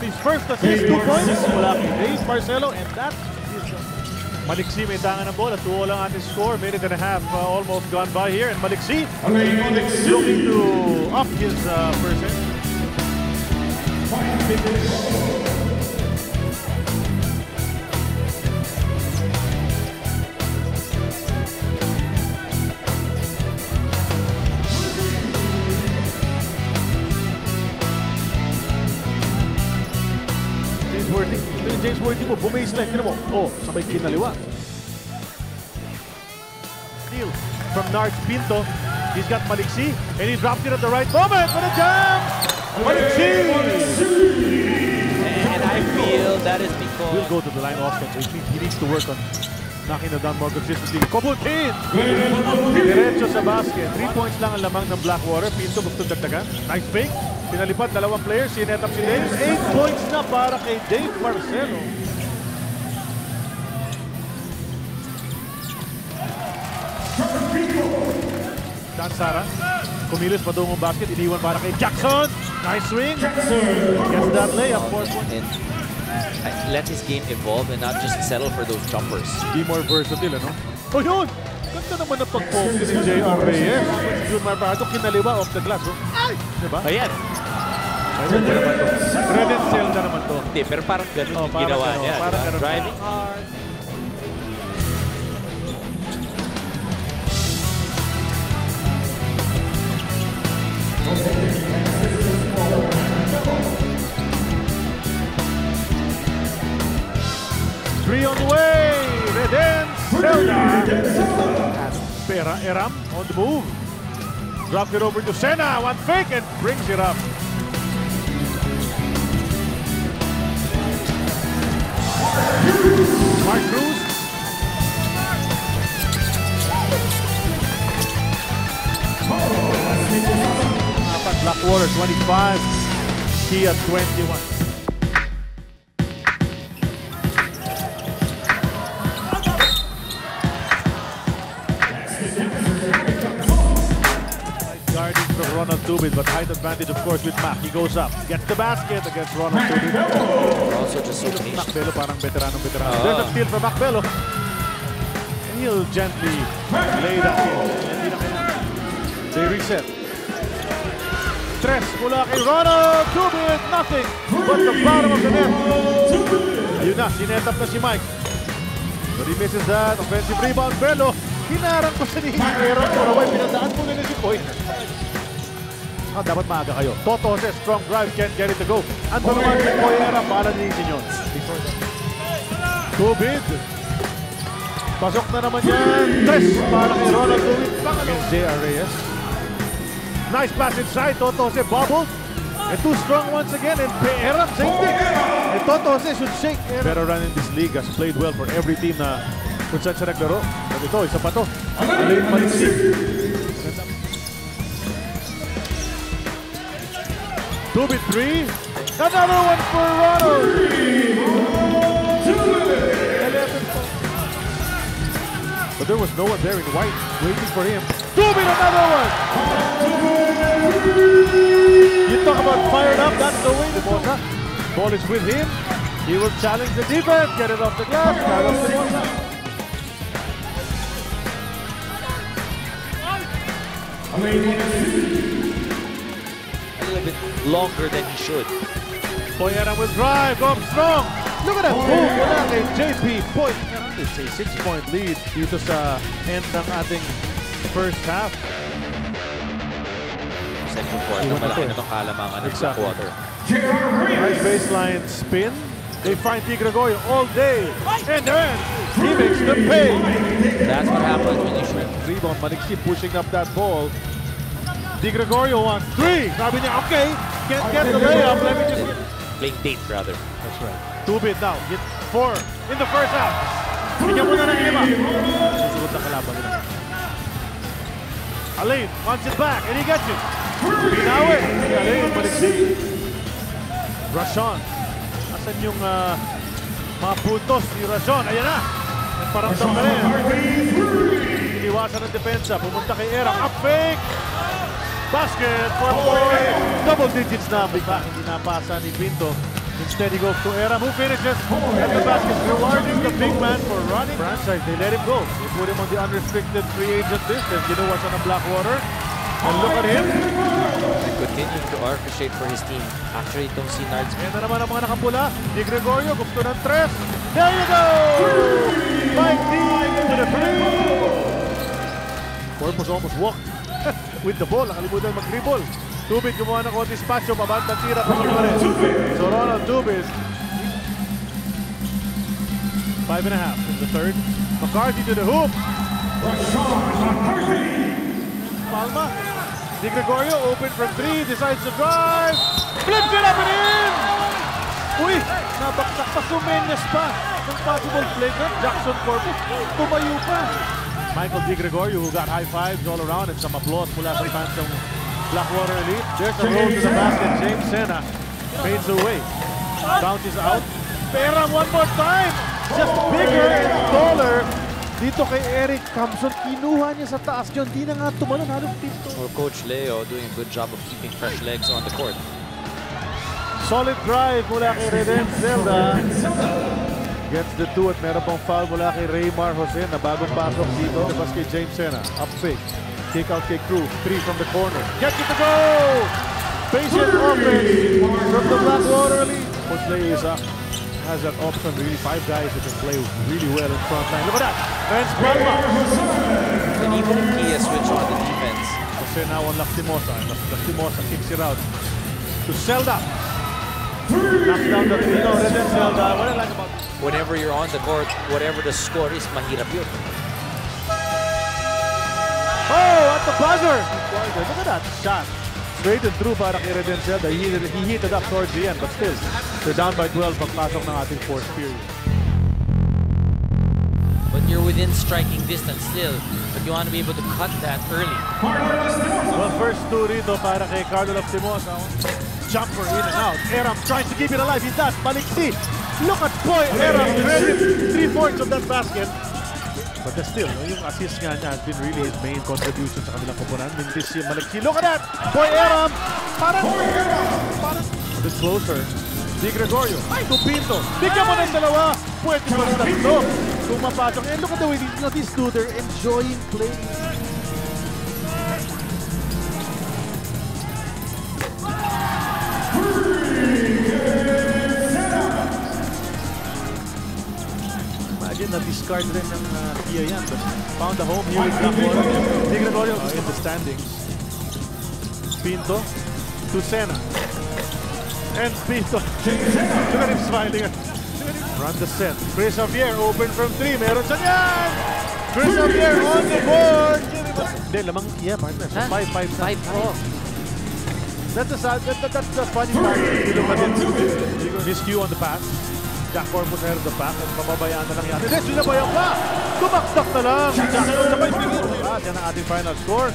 His first assist, two points. Mula kay Dave Marcelo, and that is Maliksi may tangan ng bola. 2 lang ating score. Minute and a half uh, almost gone by here. And Maliksi looking to up his uh, first Yung James Worthy mo. Bumaseline. Tignan mo. Oh, sabay kinaliwa. Steal from Nards Pinto. He's got Maliksi. And he dropped it at the right moment. What a jam! Maliksi! And I feel that is because... We'll go to the line often. Which means he needs to work on knocking it down more consistently. Kobutin! Diretso sa basket. Three points lang ang lamang ng Blackwater. Pinto gusto dagdagan. Nice fake. Pinalipad dalawang players. Sinet up si Dave. Eight points na para kay Dave Marcelo. Dan Sara. Kumilos patungong basket. Iniwan para kay Jackson. Nice swing. Gets that layup. Four points. and let his game evolve and not just settle for those jumpers. Be more versatile, ano? O yun! Ganda naman ang pag-focus ni J.R. Reyes. Si Jun Marparado, kinaliwa off the glass. Oh. Diba? Ayan. Ayun na naman to. Credit sale na naman to. Hindi, pero parang ganun Oh, yung parang ginawa ganun, niya. parang diba? ganun. Driving hard. Three on the way! Reden Selda! Pera Eram on the move. Dropped it over to Senna. One fake and brings it up. Mark Cruz. Blackwater 25. Kia 21. Tubin, but height advantage, of course, with Mac. He goes up, gets the basket against Ronald Tubin. Also just so tenacious. Macbelo, parang veteranong veterano. Oo. There's a steal from Macbelo. And he'll gently lay that in. They reset. Tres mula kay Ronald Tubin. Nothing but the bottom of the net. Ayun na, sinet up na si Mike. But he misses that. Offensive rebound. Belo. Hinarang ko sa ni Pero Turaway. Pinadaan mo na si Boy. Ah, dapat maaga kayo. Toto says strong drive, can't get it to go. Ando naman si Poyera para ni Sinyon. Tubid. Pasok na naman yan. Tres para kay Ronald Tubid. Against J.R. Reyes. Nice pass inside. Toto Jose bobbled. And too strong once again. And Peera, same thing. And Toto Jose should shake. Better run in this league has played well for every team na kung saan siya naglaro. But ito, isa pa to. Alain Maliksi. Tubit three. Another one for Ronald. 11 points. But there was no one there in white waiting for him. Tubit another one. You talk about fired up, that's the way to Mosa. Ball is with him. He will challenge the defense, get it off the glass. Carlos Mosa. Little bit longer than he should. Poyera will drive, up strong. Look at that move mula kay JP Point. It's a six-point lead dito sa uh, end ng ating first half. Second quarter, malaki na itong kalamangan ng Exactly. quarter. Nice baseline spin. They find Di Gregorio all day. And then he makes them pay. That's what happens when you shoot. Rebound, Maliksi pushing up that ball. Di Gregorio wants three. Sabi niya, okay, can't get the layup. Let me just get... Playing date, rather. That's right. Two bid now. Hit four in the first half. Bigyan mo na ng lima. Susunod na kalaban nila. Alain wants it back and he gets it. Binawi. Alain, Maliksi. Rashawn. Asan yung uh, mga puntos ni Rashawn? Ayan na. Nagparamdam na rin. Iniwasan ng depensa. Pumunta kay Erang. Up fake. Basket for Boy. Double digits na. Bigla hindi napasa ni Pinto. Instead, he goes to Eram, who finishes at the basket, rewarding the big man for running. Franchise, they let him go. They put him on the unrestricted free agent list. And you know what's on the Blackwater? And look at him. And continuing to orchestrate for his team. Actually, itong si Nards Yan na naman ang mga nakapula. Di Gregorio, gusto ng tres. There you go! Mike D to the three. Corpus almost walked with the ball. Nakalimutan mag-dribble. Tubig gumawa ng konti spasyo. Babantang tira pa rin. So Ronald Dubis. Five and a half in the third. McCarthy to the hoop. Palma. Di Gregorio open from three. Decides to drive. Flips it up and in! Uy! Nabaksak pa. Sumenyas pa. Ng possible flagrant. Jackson Corpus. Tumayo pa. Michael Di Gregorio who got high fives all around and some applause mula sa fans ng Blackwater Elite. There's a roll to the basket. James Sena fades away. Bounces out. Pera one more time. Just bigger and taller. Dito kay Eric Thompson, kinuha niya sa taas yun. Di na nga tumalon. Halong pinto. or Coach Leo doing a good job of keeping fresh legs on the court. Solid drive mula kay Reden Zelda. Gets the two at meron pang foul mula kay Raymar Jose na bagong pasok dito. Labas kay James Sena. Up fake. Kick out kay Crew. Three from the corner. Gets it to go! Patient offense from the Blackwater Elite. Coach Leisa has that option. Really five guys that can play really well in front line. Look at that. Vince Palma. And even if Kia switch on the defense, Jose now on Lastimosa. And Lastimosa kicks it out to Zelda. Whenever you're on the court, whatever the score is, mahirap yun. Oh, at the buzzer! Look at that shot. Straight and through para kay Reden Zelda. He, heated- he heated up towards the end, but still, they're down by 12 pagpasok ng ating fourth period. But you're within striking distance still. But you want to be able to cut that early. Well, first two rito para kay Carlo Lastimosa. Jumper in and out. Eram trying to keep it alive. He does. Baliksi. Look at Boy Eram. Credit three-fourths of that basket. But still, no, assist nga niya has been really his main contribution sa kanilang koponan. Mintis yung Maliksi. Look at that! Boy Eram! Parang, parang, a bit closer. Di Gregorio. Ay, Tupinto. Bigyan mo ng dalawa. Pwede ba sa tatlo? Kung mapasok. And look at the way these two, they're enjoying playing. Na discard rin ng uh, Kia yan. But found a home here with Blackwater. Di Gregorio in the standings. Pinto to Sena. And Pinto. Look at him smiling. Run the set. Chris Javier open from three. Meron siya yan! Chris Javier on the board! Hindi, lamang Kia partner. So Huh? 5-5 Five oh. That's the sad, that, that, that's the funny part. You look at it. Miscue on the pass. Jack Corpus ahead of the pack. At mababayaan na lang yan. Hindi, sinabayan pa! Tumaktak na lang! Jack sabay At yan ang ating final score.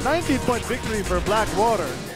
19-point victory for Blackwater.